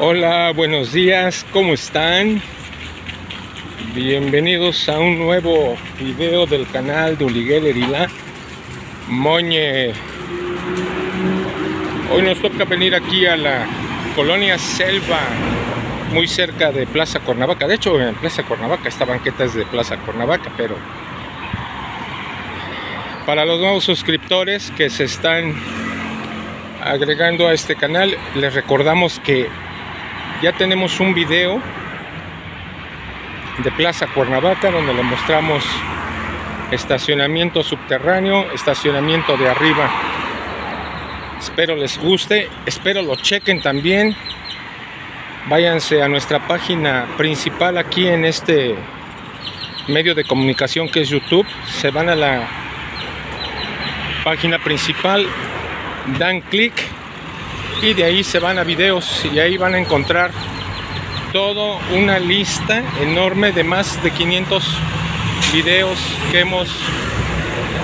Hola, buenos días, ¿cómo están? Bienvenidos a un nuevo video del canal de Uliguel Erila Moñe. Hoy nos toca venir aquí a la colonia Selva, muy cerca de Plaza Cuernavaca. De hecho, en Plaza Cuernavaca, esta banqueta es de Plaza Cuernavaca, pero para los nuevos suscriptores que se están agregando a este canal, les recordamos que ya tenemos un video de Plaza Cuernavaca donde le mostramos estacionamiento subterráneo, estacionamiento de arriba. Espero les guste, espero lo chequen también. Váyanse a nuestra página principal aquí en este medio de comunicación que es YouTube. Se van a la página principal, dan clic y de ahí se van a videos y ahí van a encontrar toda una lista enorme de más de 500 videos que hemos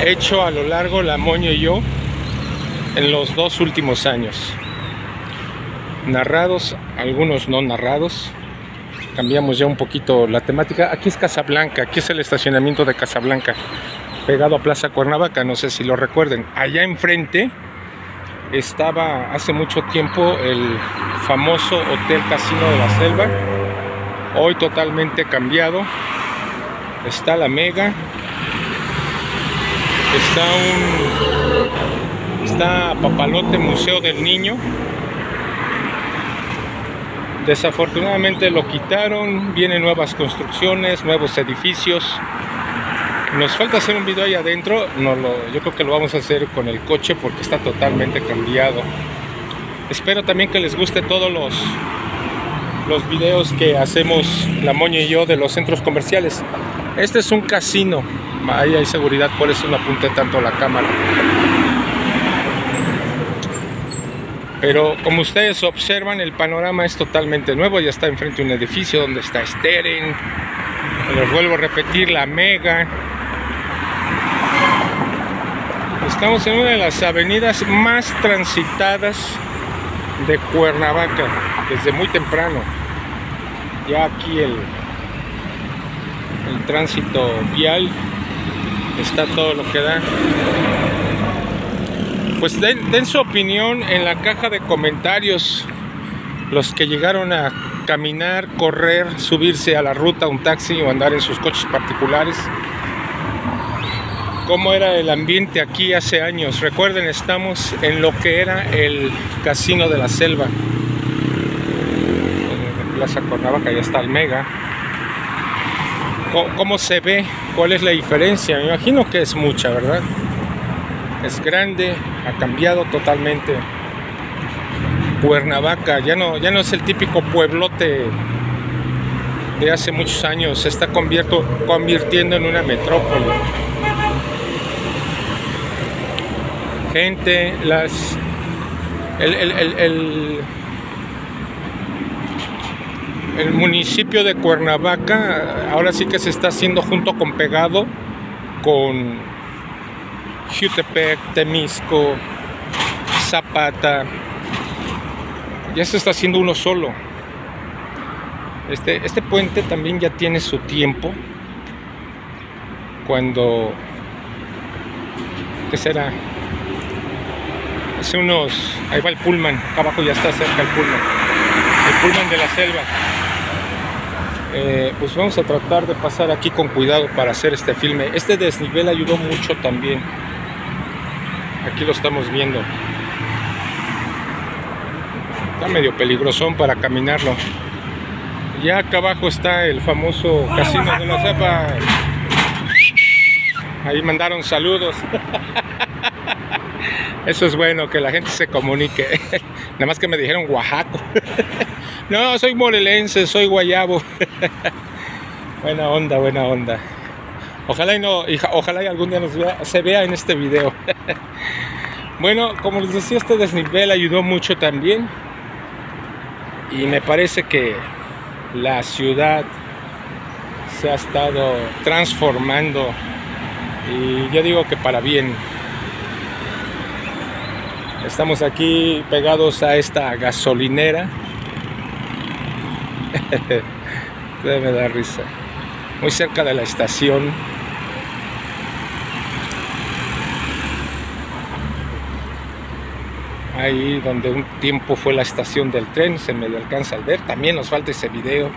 hecho a lo largo la Moño y yo en los dos últimos años. Narrados, algunos no narrados. Cambiamos ya un poquito la temática. Aquí es Casablanca, aquí es el estacionamiento de Casablanca pegado a Plaza Cuernavaca, no sé si lo recuerden. Allá enfrente estaba hace mucho tiempo el famoso Hotel Casino de la Selva, hoy totalmente cambiado. Está la Mega, está un está Papalote Museo del Niño. Desafortunadamente lo quitaron, vienen nuevas construcciones, nuevos edificios. Nos falta hacer un video ahí adentro, no lo, yo creo que lo vamos a hacer con el coche porque está totalmente cambiado. Espero también que les guste todos los, los videos que hacemos la Moña y yo de los centros comerciales. Este es un casino, ahí hay seguridad, por eso no apunté tanto la cámara. Pero como ustedes observan, el panorama es totalmente nuevo. Ya está enfrente un edificio donde está Steren. Les vuelvo a repetir, la Mega. Estamos en una de las avenidas más transitadas de Cuernavaca desde muy temprano. Ya aquí el, el tránsito vial está todo lo que da. Pues den, den su opinión en la caja de comentarios los que llegaron a caminar, correr, subirse a la ruta, un taxi o andar en sus coches particulares cómo era el ambiente aquí hace años. Recuerden, estamos en lo que era el Casino de la Selva. En Plaza Cuernavaca ya está el Mega. ¿Cómo, se ve? ¿Cuál es la diferencia? Me imagino que es mucha, ¿verdad? Es grande, ha cambiado totalmente. Cuernavaca ya no, ya no es el típico pueblote de hace muchos años, se está convirtiendo en una metrópoli. Gente, las el, el, el, municipio de Cuernavaca ahora sí que se está haciendo junto con pegado con Jutepec, Temisco, Zapata. Ya se está haciendo uno solo. Este, este puente también ya tiene su tiempo. Cuando, ¿qué será? Hace unos, ahí va el Pullman, acá abajo ya está cerca el Pullman, el Pullman de la selva. Eh, pues vamos a tratar de pasar aquí con cuidado para hacer este filme. Este desnivel ayudó mucho también. Aquí lo estamos viendo. Está medio peligrosón para caminarlo. Ya acá abajo está el famoso casino de la cepa. Ahí mandaron saludos. Eso es bueno, que la gente se comunique. Nada más que me dijeron Oaxaco. no, soy morelense, soy guayabo. buena onda, buena onda. Ojalá y no, ojalá y algún día nos se vea en este video. bueno, como les decía, este desnivel ayudó mucho también. Y me parece que la ciudad se ha estado transformando. Y yo digo que para bien. Estamos aquí pegados a esta gasolinera. me da risa. Muy cerca de la estación. Ahí donde un tiempo fue la estación del tren, se me alcanza al ver. También nos falta ese video.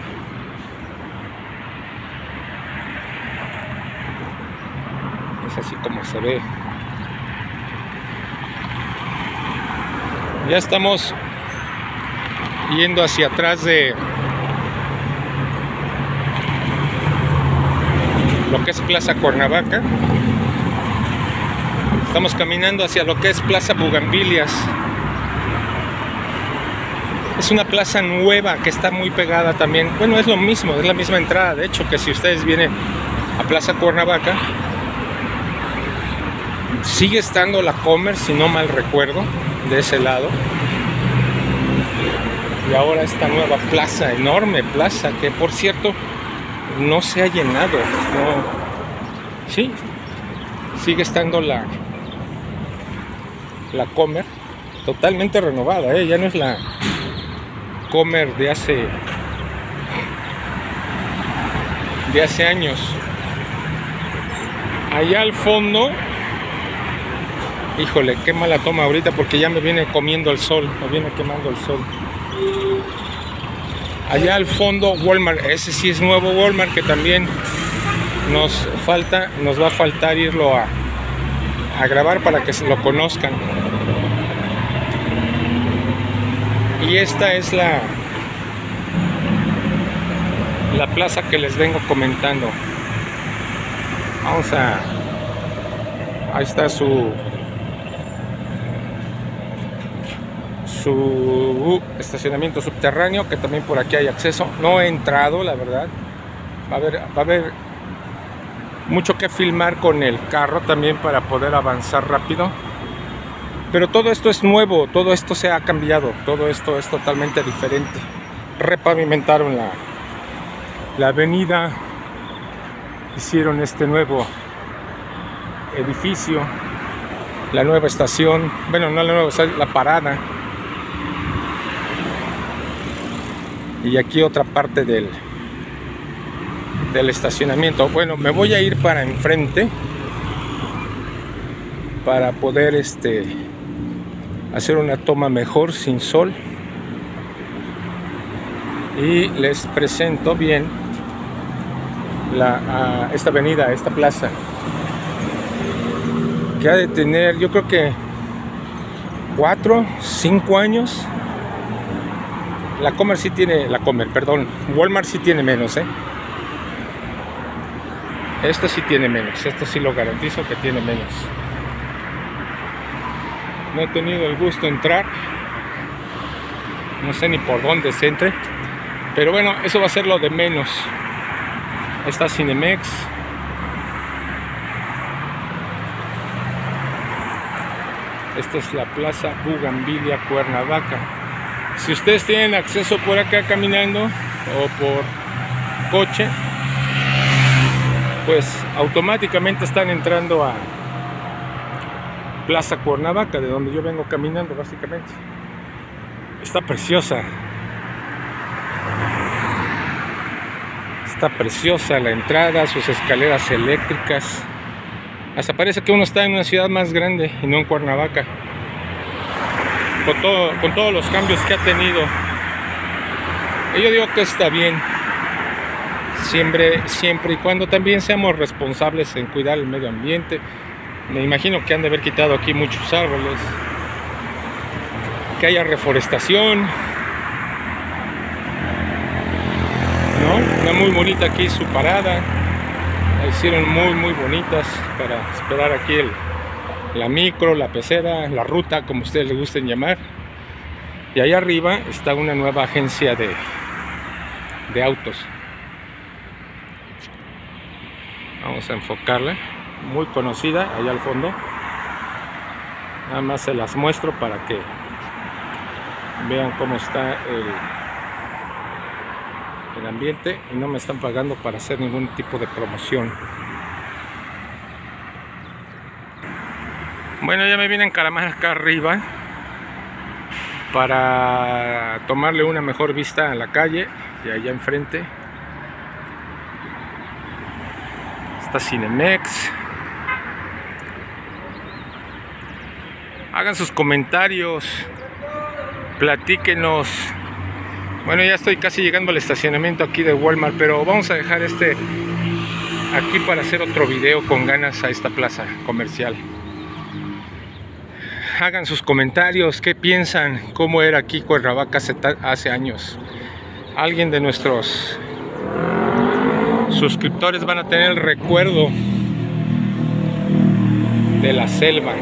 Es así como se ve. Ya estamos yendo hacia atrás de lo que es Plaza Cuernavaca. Estamos caminando hacia lo que es Plaza Bugambilias. Es una plaza nueva que está muy pegada también. Bueno, es lo mismo, es la misma entrada. De hecho, que si ustedes vienen a Plaza Cuernavaca, sigue estando la Comer, si no mal recuerdo, de ese lado. Y ahora esta nueva plaza, enorme plaza, que por cierto no se ha llenado. Sí, sigue estando la, la Comer totalmente renovada, ¿eh? ya no es la Comer de hace de hace años. Allá al fondo, híjole, qué mala toma ahorita porque ya me viene comiendo el sol, me viene quemando el sol. Allá al fondo Walmart, ese sí es nuevo Walmart que también nos falta, nos va a faltar irlo a, grabar para que se lo conozcan. Y esta es la la plaza que les vengo comentando. Vamos a ahí está su su estacionamiento subterráneo, que también por aquí hay acceso. No he entrado, la verdad. Va a haber, va a haber mucho que filmar con el carro también para poder avanzar rápido. Pero todo esto es nuevo, todo esto se ha cambiado, todo esto es totalmente diferente. Repavimentaron la, la avenida, hicieron este nuevo edificio, la nueva estación, bueno, no la nueva, la parada y aquí otra parte del del estacionamiento. Bueno me voy a ir para enfrente para poder este hacer una toma mejor sin sol. Y les presento bien la, esta avenida, esta plaza que ha de tener yo creo que 4, 5 años la Comer sí tiene, la Comer, perdón, Walmart sí tiene menos, ¿eh? Esto sí tiene menos, esto sí lo garantizo que tiene menos. No he tenido el gusto entrar, no sé ni por dónde se entre, pero bueno, eso va a ser lo de menos. Está Cinemex. Esta es la Plaza Bugambilia Cuernavaca. Si ustedes tienen acceso por acá caminando o por coche, pues automáticamente están entrando a Plaza Cuernavaca, de donde yo vengo caminando básicamente. Está preciosa. Está preciosa la entrada, sus escaleras eléctricas. Hasta parece que uno está en una ciudad más grande y no en Cuernavaca con, todo, con todos los cambios que ha tenido. Yo digo que está bien, siempre, siempre y cuando también seamos responsables en cuidar el medio ambiente. Me imagino que han de haber quitado aquí muchos árboles, que haya reforestación. ¿No? Una muy bonita aquí su parada. La hicieron muy muy bonitas para esperar aquí el, la micro, la pecera, la ruta, como ustedes le gusten llamar. Y ahí arriba está una nueva agencia de, de autos. Vamos a enfocarla. Muy conocida, allá al fondo. Nada más se las muestro para que vean cómo está el, el ambiente y no me están pagando para hacer ningún tipo de promoción. Bueno, ya me vienen caramás acá arriba. para tomarle una mejor vista a la calle y allá enfrente. Está Cinemex. Hagan sus comentarios platíquenos. Bueno ya estoy casi llegando al estacionamiento aquí de Walmart pero vamos a dejar este aquí para hacer otro video con ganas a esta plaza comercial hagan sus comentarios, qué piensan, cómo era aquí Cuernavaca hace, años. Alguien de nuestros suscriptores van a tener el recuerdo de la selva.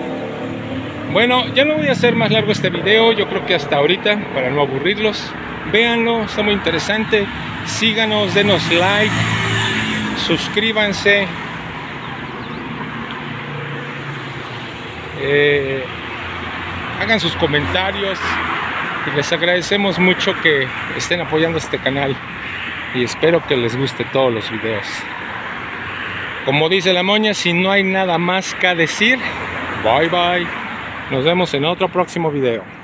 Bueno, ya no voy a hacer más largo este video, yo creo que hasta ahorita, para no aburrirlos. Véanlo, está muy interesante. Síganos, denos like, suscríbanse. Eh, hagan sus comentarios y les agradecemos mucho que estén apoyando este canal y espero que les guste todos los videos. Como dice la moña, si no hay nada más que decir, bye bye. Nos vemos en otro próximo video.